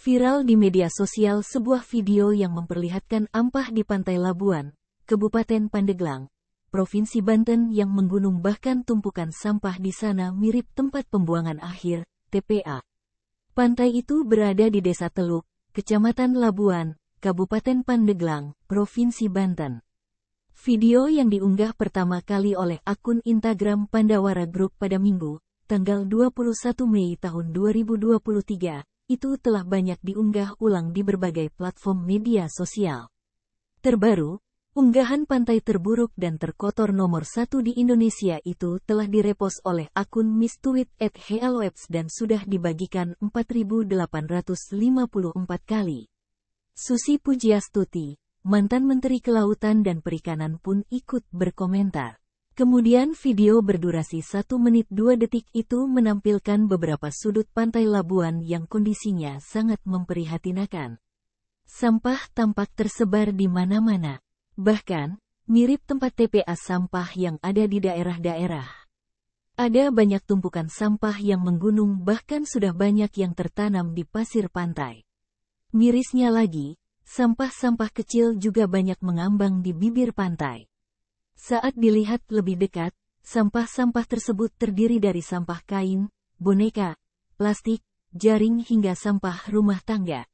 Viral di media sosial sebuah video yang memperlihatkan ampah di Pantai Labuan, Kabupaten Pandeglang, Provinsi Banten yang menggunung bahkan tumpukan sampah di sana mirip tempat pembuangan akhir, TPA. Pantai itu berada di Desa Teluk, Kecamatan Labuan, Kabupaten Pandeglang, Provinsi Banten. Video yang diunggah pertama kali oleh akun Instagram Pandawara Group pada Minggu, tanggal 21 Mei tahun 2023, itu telah banyak diunggah ulang di berbagai platform media sosial. Terbaru, unggahan pantai terburuk dan terkotor nomor satu di Indonesia itu telah direpost oleh akun mistuit at Healwebs dan sudah dibagikan 4.854 kali. Susi Pujiastuti, mantan Menteri Kelautan dan Perikanan pun ikut berkomentar. Kemudian video berdurasi 1 menit 2 detik itu menampilkan beberapa sudut pantai Labuan yang kondisinya sangat memprihatinkan. Sampah tampak tersebar di mana-mana. Bahkan, mirip tempat TPA sampah yang ada di daerah-daerah. Ada banyak tumpukan sampah yang menggunung bahkan sudah banyak yang tertanam di pasir pantai. Mirisnya lagi, sampah-sampah kecil juga banyak mengambang di bibir pantai. Saat dilihat lebih dekat, sampah-sampah tersebut terdiri dari sampah kain, boneka, plastik, jaring hingga sampah rumah tangga.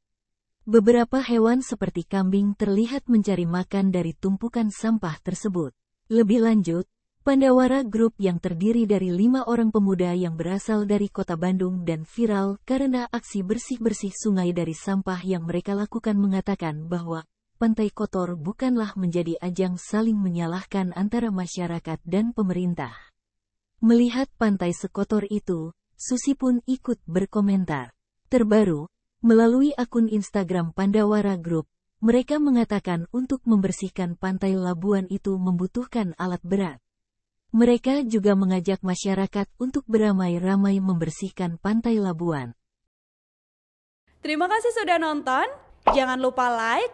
Beberapa hewan seperti kambing terlihat mencari makan dari tumpukan sampah tersebut. Lebih lanjut, Pandawara Group yang terdiri dari lima orang pemuda yang berasal dari kota Bandung dan viral karena aksi bersih-bersih sungai dari sampah yang mereka lakukan mengatakan bahwa pantai kotor bukanlah menjadi ajang saling menyalahkan antara masyarakat dan pemerintah. Melihat pantai sekotor itu, Susi pun ikut berkomentar. Terbaru, melalui akun Instagram Pandawara Group, mereka mengatakan untuk membersihkan pantai Labuan itu membutuhkan alat berat. Mereka juga mengajak masyarakat untuk beramai-ramai membersihkan pantai Labuan. Terima kasih sudah nonton. Jangan lupa like,